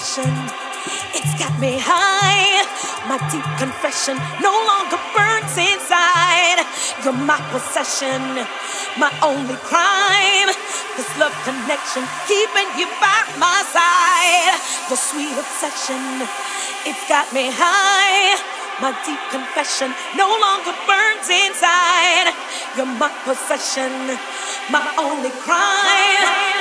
passion. It's got me high. My deep confession no longer burns inside. You're my possession, my only crime. This love connection, keeping you by my side. The sweet obsession, it's got me high. My deep confession no longer burns inside. You're my possession, my only crime.